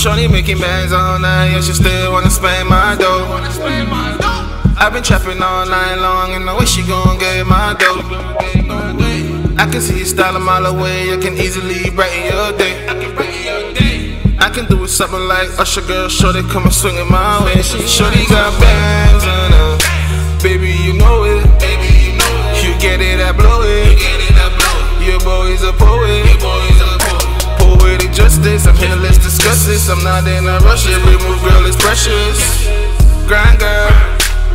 Shorty making bands all night, yeah, she still wanna spend my dough. I've been trapping all night long, and I wish she gon' get my dough. I can see you style a mile away, I can easily brighten your day. I can do it something like Usher girl, shorty come and swing it my way. Shorty got bands on her, uh, baby you know it. You get it, I blow it. Your boy is a poet. Justice, I'm here, let's discuss this. I'm not in a rush, every move, girl, is precious. Grind, girl.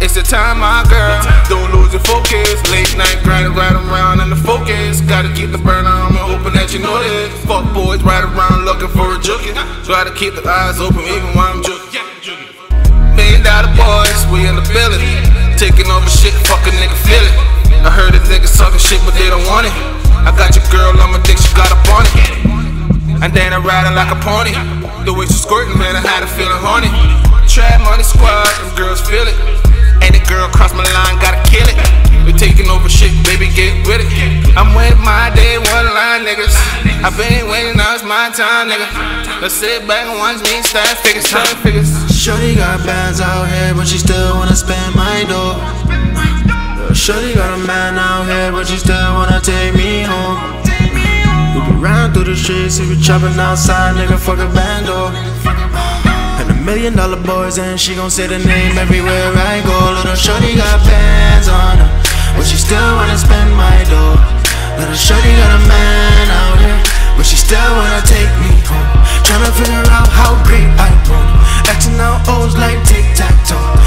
It's the time, my girl. Don't lose your focus. Late night grinding right around in the focus. Gotta keep the burner on me, hoping that you know this. Fuck boys right around looking for a jookie. Try to keep the eyes open even while I'm jooking. Million dollar boys, we in the building. Taking over shit, fuck a nigga feel it. I heard a niggas talking shit, but they don't want it. I got your girl on my dick, she got on it. And then I ride her like a pony. The way she squirting, man, I had a feeling horny. Trap money squad, them girls feel it. Any girl cross my line, gotta kill it. We taking over shit, baby, get with it. I'm with my day one line niggas. i been waiting, now it's my time, nigga. Let's sit back and watch me stack figures, stack figures. Shorty got bands out here, but she still wanna spend my dough. Shorty got a man out here, but she still wanna take me. Riding through the streets, we be chopping outside, nigga, fuck a bando. And a million dollar boys, and she gon' say the name everywhere I go. Little Shorty got bands on her, but she still wanna spend my dough. Little Shorty got a man out here, but she still wanna take me home. Tryna figure out how great I want. Acting out O's like tic tac toe.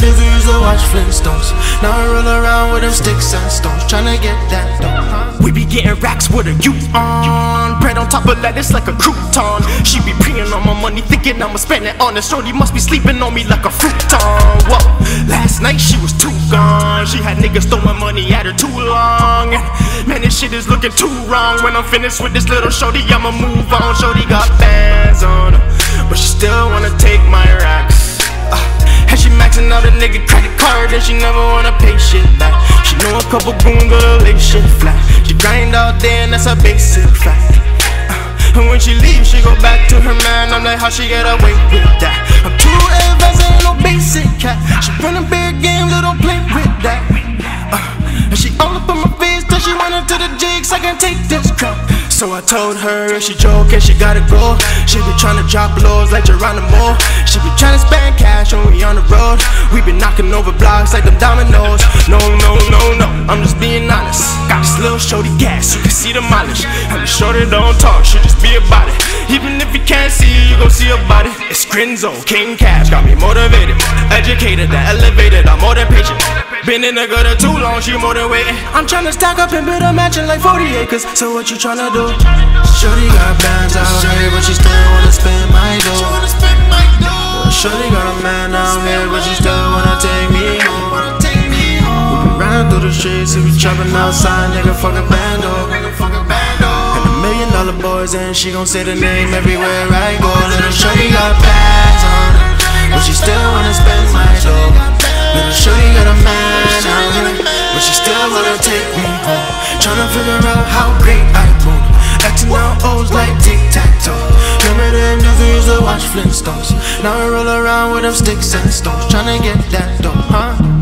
We used to watch Flintstones. Now I roll around with them sticks and stones, tryna get that dough. We be getting racks with a youth on. Bread on top of it's like a crouton. She be preying on my money, thinking I'ma spend it on the shorty. Must be sleeping on me like a futon. Whoa, last night she was too gone. She had niggas throwing money at her too long. Man, this shit is looking too wrong. When I'm finished with this little shorty, I'ma move on. Shorty got bands and she never wanna pay shit back. She know a couple goons but lay shit flat. She grind all day and that's a basic fact. Uh, and when she leaves, she go back to her man. I'm like, how she get away with that? I'm too advanced, ain't no basic cat. She running big games, I don't play with that. Uh, and she all up on my face till she went into the jigs. I can take this. So I told her if she joke and she gotta go. She be tryna drop lows like Geronimo. She be tryna spend cash when we on the road. We been knocking over blocks like them dominoes. No, no, no, no, I'm just being honest. Got this little shorty gas, you can see the mileage. And the shorty don't talk, she just be about it. Even if you can't see you gon' see her body. It's Grinzo, King Cash, got me motivated. Educated, that elevated, I'm more than patient. Been in the gutter too long, she more than waiting. I'm tryna stack up and build a mansion like 40 acres. So what you tryna do? Shorty got bands out here, but she still wanna spend my dough. Shorty got a man out here, but she still wanna take me home. We be riding through the streets, we be chopping outside, nigga, fuck a bando. Dollar boys, and she gon' say the name everywhere I go. Little Shorty got bands on her, but she still wanna spend my dough. Little Shorty got a man out here, but she still wanna take me home. Tryna figure out how great I want. Acting out O's like tic tac toe. Remember them days we used to watch Flintstones. Now I roll around with them sticks and stones, tryna get that dough, huh?